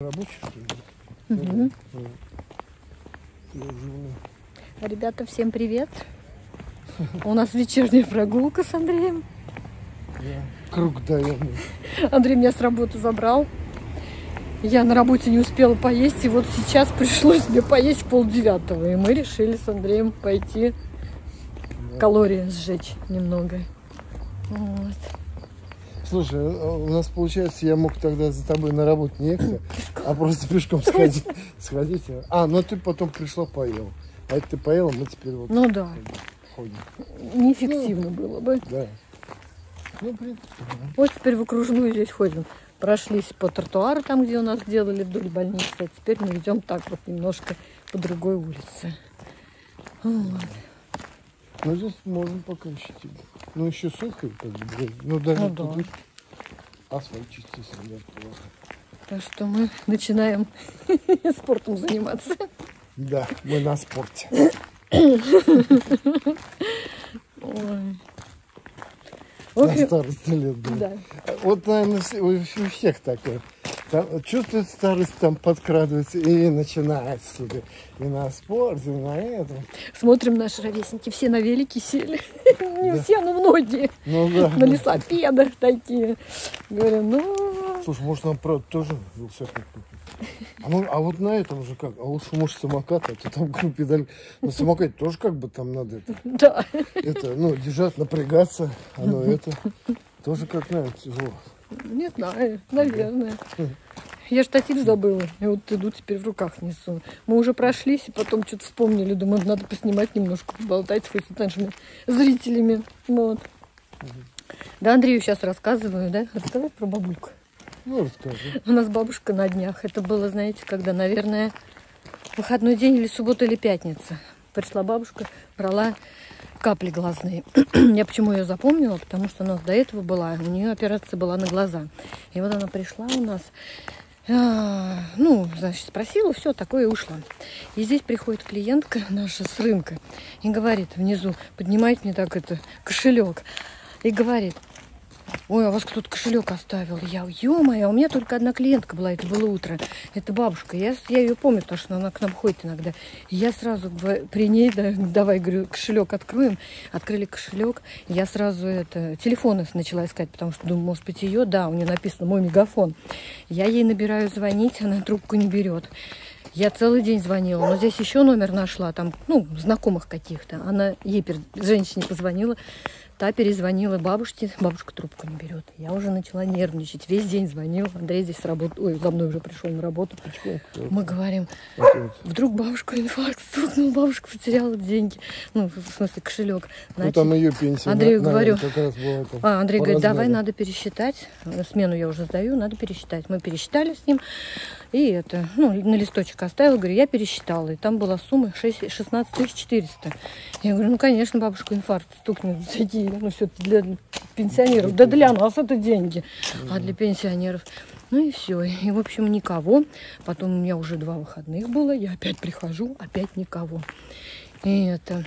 Рабочий, что ли? Живу. Ребята, всем привет. У нас вечерняя прогулка с Андреем. Я круг даем. Андрей меня с работы забрал. Я на работе не успела поесть, и вот сейчас пришлось мне поесть полдевятого. И мы решили с Андреем пойти калории сжечь немного. Вот. Слушай, а у нас получается, я мог тогда за тобой на работу не ехать, а просто пешком сходить. сходить. А, ну ты потом пришла, поел. А это ты поела, мы теперь вот Ну да, ходим. неэффективно было бы. Да. Ну, принципе, да. Вот теперь в окружную здесь ходим. Прошлись по тротуару, там, где у нас делали вдоль больницы. А теперь мы идем так вот немножко по другой улице. Вот. Ну, здесь можно пока еще тебе. Ну, еще сухо, как бы. Ну, даже Ну, тут да. вот асфальт чистится, я полагаю. Так что мы начинаем спортом заниматься. Да, мы на спорте. Ой. На старости лет, да. Вот, наверное, у всех такое. Там, чувствует старость, там подкрадывается и начинается себе. И на спорт, и на это. Смотрим наши ровесники, все на велике сели. Не Да. все, но многие. Ну да. На велосипедах такие. Говорю, ну... Слушай, может нам правда тоже велосипед купить? А, ну, а вот на этом же как? А лучше может самокат, а то там как педаль. На самокате тоже как бы там надо это, Да. это ну, держать, напрягаться. Оно это тоже как надо тяжело. Не знаю, наверное. Я штатив забыла, и вот иду теперь в руках несу. Мы уже прошлись, и потом что-то вспомнили. Думаю, надо поснимать немножко, поболтать хоть с нашими зрителями. Вот. Да, Андрею сейчас рассказываю, да? Рассказать про бабульку. Ну, расскажи. У нас бабушка на днях. Это было, знаете, когда, наверное, выходной день или суббота, или пятница. Пришла бабушка, брала капли глазные. Я почему ее запомнила? Потому что у нас до этого была, у нее операция была на глаза. И вот она пришла у нас, а, ну, значит, спросила, все, такое и ушла. И здесь приходит клиентка наша с рынка и говорит внизу, поднимает мне так это кошелек и говорит, Ой, а у вас кто-то кошелек оставил. Я, ё-моё, у меня только одна клиентка была, это было утро. Это бабушка. Я, я ее помню, потому что она к нам ходит иногда. Я сразу при ней, да, давай, говорю, кошелек откроем. Открыли кошелек. Я сразу это, телефоны начала искать, потому что думаю, может быть, ее, да, у нее написано мой мегафон. Я ей набираю звонить, она трубку не берет. Я целый день звонила, но здесь еще номер нашла, там, ну, знакомых каких-то. Она ей, женщине позвонила, та перезвонила бабушке, бабушка трубку не берет. Я уже начала нервничать, весь день звонила, Андрей здесь с работы, ой, за мной уже пришел на работу. Мы говорим, вот. вдруг бабушку инфаркт стукнул, бабушка потеряла деньги, ну, в смысле, кошелек. Ну, там ее пенсия. Андрею на- говорю. Как раз была там. А, Андрей говорит, давай размеру. надо пересчитать. Смену я уже сдаю, надо пересчитать. Мы пересчитали с ним. И это, ну, на листочек оставила, говорю, я пересчитала. И там была сумма 6, 16 тысяч 400. Я говорю, ну, конечно, бабушку инфаркт стукнет. Такие, ну, все для пенсионеров. Да для нас это деньги. А для пенсионеров... Ну и все. И, в общем, никого. Потом у меня уже два выходных было. Я опять прихожу, опять никого. И это...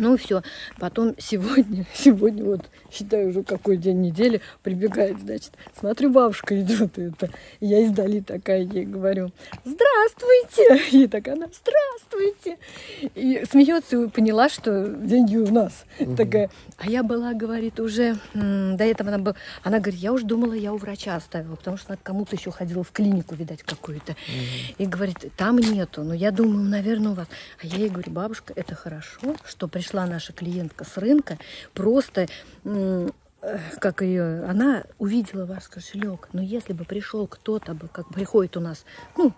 Ну все, потом сегодня, сегодня вот, считаю уже какой день недели, прибегает, значит, смотрю, бабушка идет, это, И я издали такая ей говорю, здравствуйте, и так она, здравствуйте, и смеется и поняла, что деньги у нас, такая, а я была, говорит, уже, до этого она была, она говорит, я уже думала, я у врача оставила, потому что она кому-то еще ходила в клинику, видать, какую-то, и говорит, там нету, но я думаю, наверное, у вас, а я ей говорю, бабушка, это хорошо, что пришла наша клиентка с рынка, просто э, как ее, она увидела ваш кошелек. Но если бы пришел кто-то как приходит у нас, ну,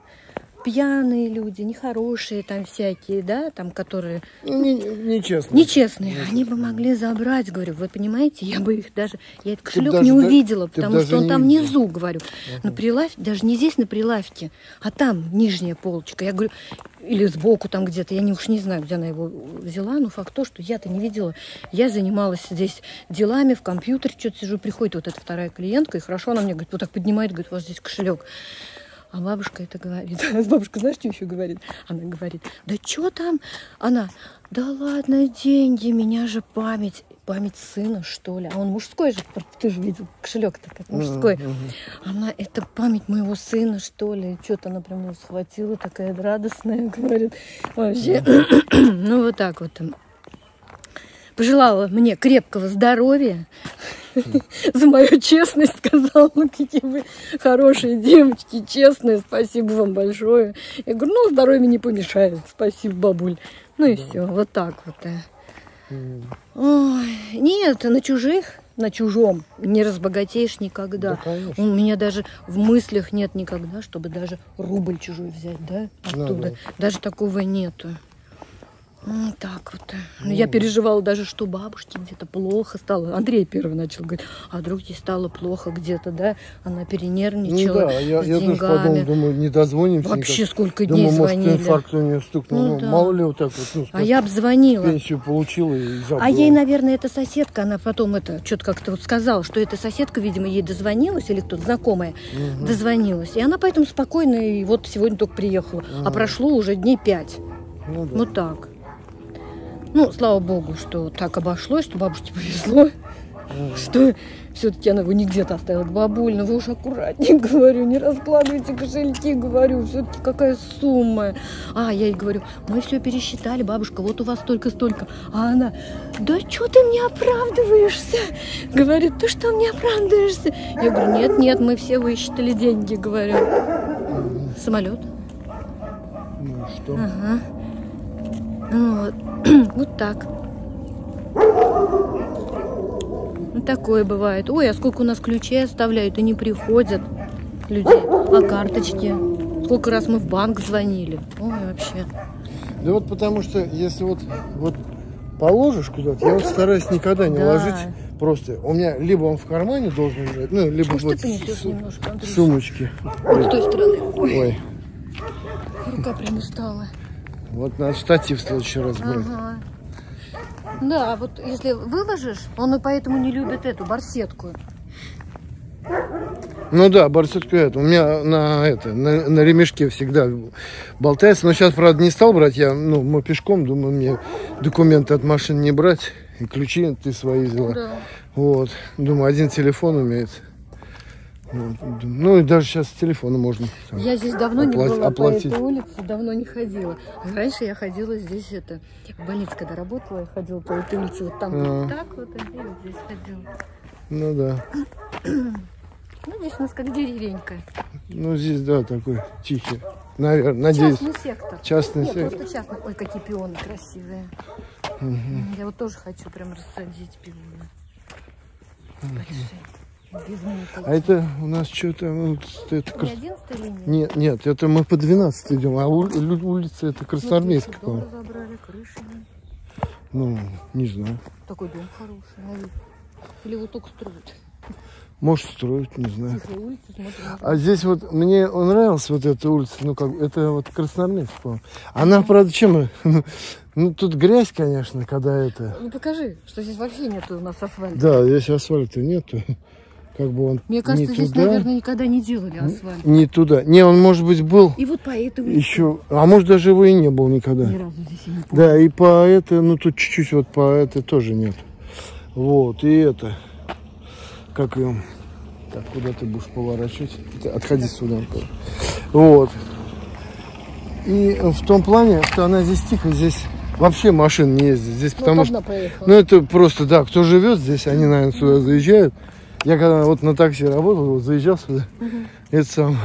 пьяные люди, нехорошие там всякие, да, там, которые Ну, не- Нечестно. нечестные, они бы могли забрать, говорю, вы понимаете, я бы их даже, я этот кошелек не увидела, потому что он не там видела. внизу, говорю, на прилавке, даже не здесь на прилавке, а там нижняя полочка, я говорю, или сбоку там где-то, я не, уж не знаю, где она его взяла, но факт то, что я-то не видела, я занималась здесь делами в компьютере, что-то сижу, приходит вот эта вторая клиентка, и хорошо она мне говорит, вот так поднимает, говорит, у вас здесь кошелек. А бабушка это говорит. Бабушка, знаешь, что еще говорит? Она говорит, да что там? Она, да ладно, деньги, меня же память. память сына, что ли. А он мужской же, ты же видел, кошелек такой мужской. Мгм, мгм. Она, это память моего сына, что ли. Что-то она прям его схватила, такая радостная, говорит. Вообще, ну вот так вот. Пожелала мне крепкого здоровья за мою честность, сказала, ну какие вы хорошие девочки, честные, спасибо вам большое. Я говорю, ну здоровье не помешает, спасибо, бабуль. Ну и все, вот так вот. Ой, нет, на чужих, на чужом не разбогатеешь никогда. Да, конечно. У меня даже в мыслях нет никогда, чтобы даже рубль чужой взять, да, Ну оттуда. да. Даже такого нету. Так вот. Ну, Ну. Я переживала даже, что бабушке где-то плохо стало. Андрей первый начал говорить, а вдруг ей стало плохо где-то, да? Она Ну перенервничала да, я, с я тоже подумал, думаю, не дозвонимся Вообще никак. сколько дней Думаю, может, звонили. инфаркт у нее стукнул. Ну Ну, да. мало ли вот так вот, ну, А я обзвонила. пенсию получила и забыла. А ей, наверное, эта соседка, она потом это что-то как-то вот сказала, что эта соседка, видимо, ей дозвонилась, или кто-то знакомая Мгм. дозвонилась. И она поэтому спокойно, и вот сегодня только приехала. А Ага. прошло уже дней пять. Ну, да. Вот так. Ну, слава богу, что так обошлось, что бабушке повезло, что все-таки она его не где-то оставила. Бабуль, ну вы уж аккуратнее, говорю, не раскладывайте кошельки, говорю, все-таки какая сумма. А, я ей говорю, мы все пересчитали, бабушка, вот у вас столько-столько. А она, да что ты мне оправдываешься? Говорит, ты что мне оправдываешься? Я говорю, нет, нет, мы все высчитали деньги, говорю. Самолет? Ну, что? Ага. Ну, вот. вот так. Ну, такое бывает. Ой, а сколько у нас ключей оставляют и не приходят людей. А карточки? Сколько раз мы в банк звонили. Ой, вообще. Да вот потому что, если вот, вот положишь куда-то, я вот стараюсь никогда не Да. ложить просто. У меня либо он в кармане должен лежать, ну, либо Может, вот в немножко, сумочке. С той стороны. Ой, Ой, рука прям устала. Вот надо штатив в следующий раз брать. Ага. Да, вот если выложишь, он и поэтому не любит эту барсетку. Ну да, барсетку это. У меня на это на, на ремешке всегда болтается. Но сейчас, правда, не стал брать. Я, ну, мы пешком, думаю, мне документы от машины не брать. И ключи ты свои взяла. Да. Вот. Думаю, один телефон умеет. Вот. Ну и даже сейчас с телефона можно. там. Я здесь давно не Оплати- была оплатить. по этой улице, давно не ходила. Раньше я ходила здесь, это, в больнице, когда работала, я ходила по этой улице, вот там А. вот так вот, и вот здесь ходила. Ну да. Ну, здесь у нас как деревенька. Ну здесь, да, такой тихий. Наверное, надеюсь. Частный сектор. Частный Нет, сектор. просто частный. Ой, какие пионы красивые. Я вот тоже хочу прям рассадить пионы. Большие. А это у нас что-то... вот это Не крас- 11 линия? Нет, нет, это мы по 12 идем, а улица это Смотрите, Красноармейская, дом по-моему. крыши. Ну, не знаю. Такой дом хороший, на вид. Или его только строят. Может строить, не знаю. Тихая улица, смотрим. А здесь вот мне нравилась вот эта улица, ну как, это вот Красноармейск, по-моему. Она, правда, чем? Ну, ну, тут грязь, конечно, когда это... Ну покажи, что здесь вообще нету у нас асфальта. Да, здесь асфальта нету. Как бы он Мне кажется, не здесь, туда, наверное, никогда не делали асфальт. не туда. Не, он, может быть, был И вот по этой улице еще, а может, даже его и не был никогда. ни разу здесь и не помню. Да, и по это, ну тут чуть-чуть вот по это тоже нет. Вот, и это, как ее, так, куда ты будешь поворачивать? Отходи сюда. Вот. И в том плане, что она здесь тихо, здесь вообще машин не ездит. Здесь Вот потому что, поехала. ну это просто, да, кто живет здесь, они, наверное, сюда заезжают. Я когда вот на такси работал, вот заезжал сюда, это сам,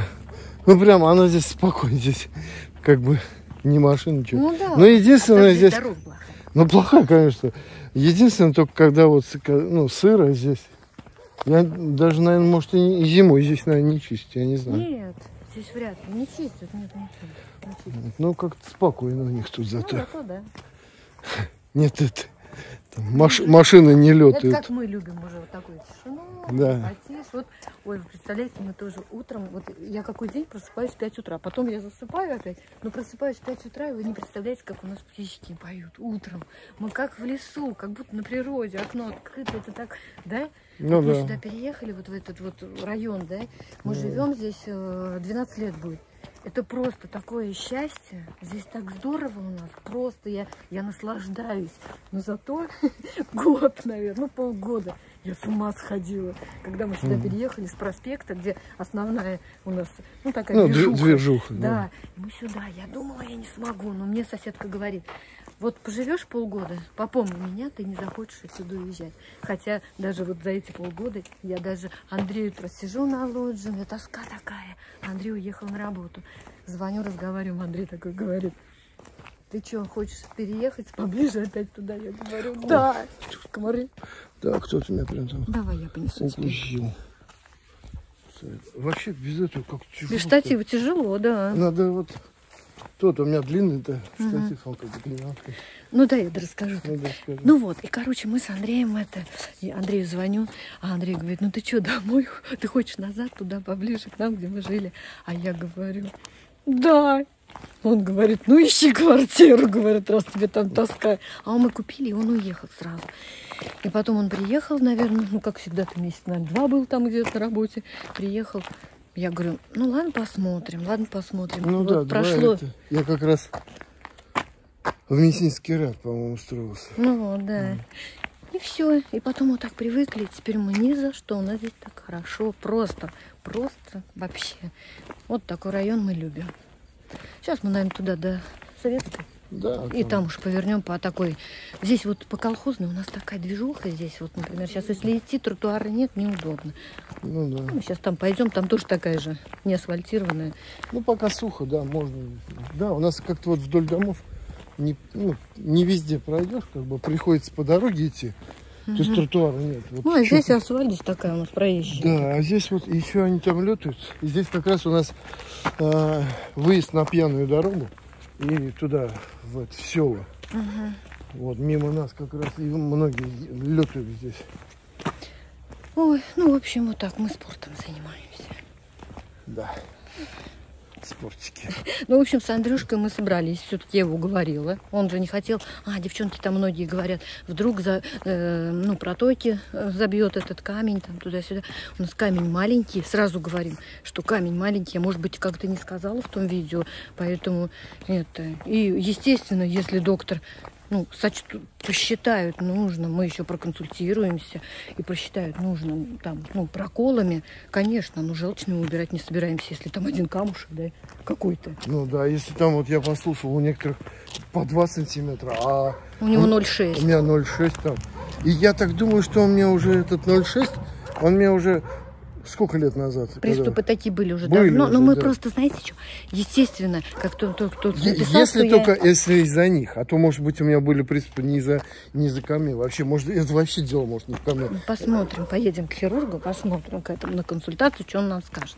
ну прям, она здесь спокойно, здесь как бы не машина, ничего. Ну да. Ну, единственное А здесь, плохая. ну, плохая, конечно. Единственное, только когда вот, ну, сыро здесь. Я даже, наверное, может, и зимой здесь, наверное, не чистить, я не знаю. Нет, здесь вряд ли. Не чистят, нет, не чистят. Не чистят. Ну, как-то спокойно у них тут Ну, зато. зато да. Нет, это, маш- машины не Это летают. как мы любим уже вот такую тишину, Да. потише. Вот, ой, вы представляете, мы тоже утром, вот я какой день просыпаюсь в 5 утра, потом я засыпаю опять, но просыпаюсь в 5 утра, и вы не представляете, как у нас птички поют утром. Мы как в лесу, как будто на природе, окно открыто, это так, да? Ну, Вот мы да. сюда переехали, вот в этот вот район, да? Мы живем здесь, э, 12 лет будет. Это просто такое счастье. Здесь так здорово у нас. Просто я, я наслаждаюсь. Но зато год, наверное, ну полгода я с ума сходила. Когда мы сюда переехали с проспекта, где основная у нас, ну такая Ну, движуха. движуха, да. Да, и мы сюда. Я думала, я не смогу. Но мне соседка говорит, вот поживешь полгода, попомни меня, ты не захочешь отсюда уезжать. Хотя даже вот за эти полгода я даже Андрею просижу на лоджии, у меня тоска такая. Андрей уехал на работу. Звоню, разговариваем, Андрей такой говорит, ты что, хочешь переехать поближе опять туда? Я говорю, да. Комары. Да, кто-то меня прям там Давай я понесу укусил. Вообще без этого как тяжело. Без штатива тяжело, да. Надо вот... Тот у меня длинный-то штатив, он как бы. Ну да, я расскажу. Ну, да. Ну вот, и короче, мы с Андреем это, и Андрею звоню, а Андрей говорит, ну ты что, домой? Ты хочешь назад, туда, поближе к нам, где мы жили? А я говорю, да. Он говорит, ну ищи квартиру, говорит, раз тебе там тоска. А мы купили, и он уехал сразу. И потом он приехал, наверное, ну как всегда, ты месяц, наверное, два был там где-то на работе. Приехал, я говорю, ну ладно, посмотрим, ладно, посмотрим. Ну Вот да, прошло, это. Я как раз в медицинский ряд, по-моему, устроился. Ну вот, да. И все. И потом вот так привыкли. Теперь мы ни за что. У нас здесь так хорошо. Просто, просто вообще. Вот такой район мы любим. Сейчас мы, наверное, туда до Советской. Да. И там уж повернем по такой. Здесь вот по колхозной у нас такая движуха здесь. Вот, например, сейчас если идти, тротуара нет, неудобно. Ну да. Мы сейчас там пойдем, там тоже такая же, не асфальтированная. Ну пока сухо, да, можно. Да, у нас как-то вот вдоль домов не, ну, не везде пройдешь, как бы приходится по дороге идти. То есть тротуара нет. Вот Ну, а здесь асфальт здесь такая у нас проезжая. Да, а здесь вот еще они там летают. И здесь как раз у нас а, выезд на пьяную дорогу и туда, в, это, в село. Вот мимо нас как раз и многие летают здесь. Ой, ну, в общем, вот так мы спортом занимаемся. Да. Спортики. Ну, в общем, с Андрюшкой мы собрались. Все-таки я его уговорила. Он же не хотел. А, девчонки там многие говорят, вдруг за, э, ну, протоки э, забьет этот камень там туда-сюда. У нас камень маленький. Сразу говорим, что камень маленький. Я, может быть, как-то не сказала в том видео. Поэтому это... И, естественно, если доктор ну, сочтут, посчитают нужно, мы еще проконсультируемся и посчитают нужно там, ну, проколами, конечно, ну, желчную убирать не собираемся, если там один камушек, да, какой-то. Ну да, если там вот я послушал, у некоторых по 2 сантиметра, а У него у 0,6. меня 0,6 там. И я так думаю, что у меня уже этот 0,6, он мне уже сколько лет назад? когда- Приступы такие были уже Были давно, уже, но мы да. просто, знаете что, естественно, как кто кто Е- написал, Если что я- только если из-за них, а то может быть у меня были приступы не из-за не из-за камней, вообще может это вообще дело может не в камне. Ну, Посмотрим, поедем к хирургу, посмотрим к этому на консультацию, что он нам скажет.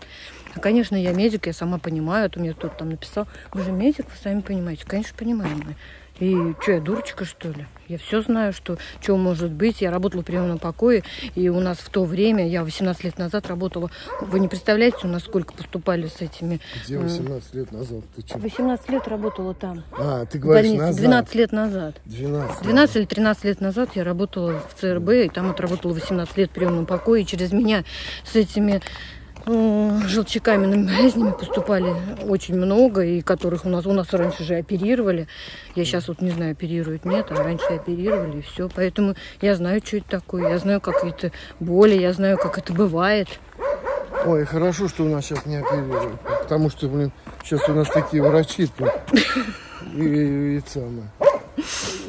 А, конечно, я медик, я сама понимаю, это мне кто-то там написал. Вы же медик, вы сами понимаете. Конечно, понимаем мы. И что, я дурочка, что ли? Я все знаю, что, что может быть. Я работала в приемном покое, и у нас в то время, я 18 лет назад работала, вы не представляете, у нас сколько поступали с этими... Где 18 лет назад? Ты что? 18 лет работала там, А, ты говоришь больнице. назад. 12 лет назад. 12. 12 или 13 лет назад я работала в ЦРБ, и там отработала 18 лет в приемном покое, и через меня с этими желчекаменными болезнями поступали очень много, и которых у нас, у нас раньше же оперировали. Я сейчас вот не знаю, оперируют, нет, а раньше оперировали, и все. Поэтому я знаю, что это такое, я знаю, как это боли, я знаю, как это бывает. Ой, хорошо, что у нас сейчас не оперируют. Потому что, блин, сейчас у нас такие врачи тут. И, и, и самое.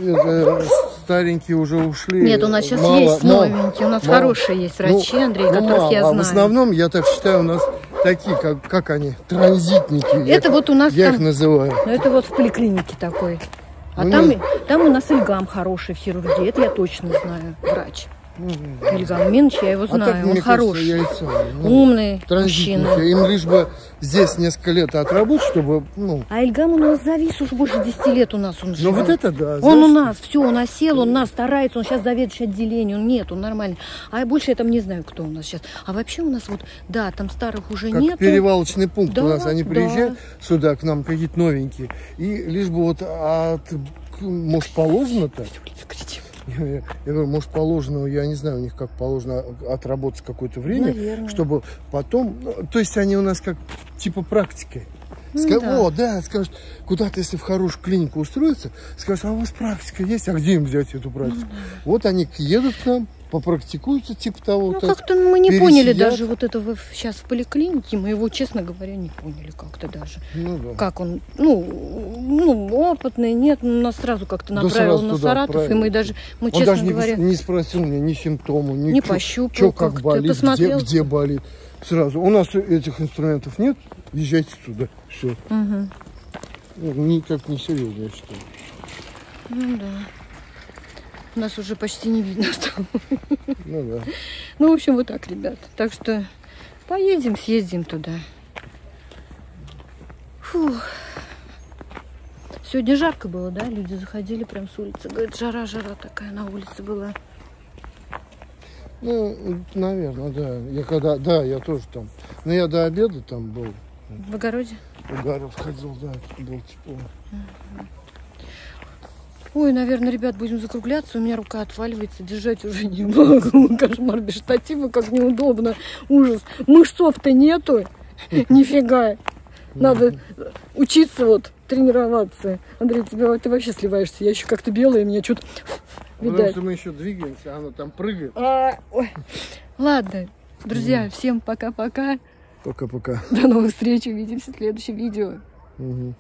Это, старенькие уже ушли. Нет, у нас сейчас Мало- есть мало- новенькие, у нас мало. хорошие есть врачи, Ну, Андрей, ну, которых мало. я А знаю. в основном, я так считаю, у нас такие, как, как они, транзитники. я- Это вот у нас Я их там- называю. Ну, это вот в поликлинике такой. А Ну, там, нет. там у нас Ильгам хороший в хирургии. Это я точно знаю, врач. Ильгам Минч, я его А так, знаю, он мне кажется, хороший. яйца. ну, Умный мужчина. Им лишь бы здесь несколько лет отработать, чтобы, ну, А Ильгам у нас завис уже больше 10 лет у нас он ну живет. вот это да. Он у знаешь, нас, все, он осел, он нас старается, он сейчас заведующий отделение, он нет, он нормальный. А больше я там не знаю, кто у нас сейчас. А вообще у нас вот, да, там старых уже нету. перевалочный пункт Да, у нас. Они да. приезжают сюда к нам какие-то новенькие. И лишь бы вот от, может, положено-то? Я, говорю, может, положено, я не знаю, у них как положено отработать какое-то время, Наверное. чтобы потом, ну, то есть они у нас как типа практикой. Ска- да. О, да, скажут, куда-то, если в хорошую клинику устроиться, скажут, а у вас практика есть, а где им взять эту практику? Вот они едут к нам, попрактикуются, типа того. Ну, так. как-то мы не поняли пересидят. даже вот этого сейчас в поликлинике. Мы его, честно говоря, не поняли как-то даже. Ну, да. Как он, ну, ну опытный, нет, ну, нас сразу как-то Да направил сразу на Саратов, и отправил. мы даже, мы, Он честно даже не, говоря, не спросил меня ни симптомов, ни, Не чё- пощупал чё как болит, где, где болит. Сразу. У нас этих инструментов нет, езжайте туда. Все. Мгм. никак не серьезно, я считаю. ну да. Нас уже почти не видно стало. Ну да. Ну, в общем, вот так, ребят. Так что поедем, съездим туда. Фух. Сегодня жарко было, да? Люди заходили прям с улицы. Говорят, жара, жара такая на улице была. Ну, наверное, да. Я когда, да, я тоже там. Но я до обеда там был. В огороде? У Гаров ходил, да, было тепло. Ой, наверное, ребят, будем закругляться. У меня рука отваливается, держать уже не могу. Кошмар без штатива, как неудобно. Ужас. Мышцов-то нету. Нифига. Надо учиться вот, тренироваться. Андрей, тебя, ты вообще сливаешься. Я еще как-то белая, меня что-то Потому что мы еще двигаемся, а она там прыгает. А, ой. Ладно, друзья, всем пока-пока. Пока-пока. До новых встреч. Увидимся в следующем видео. Мгм.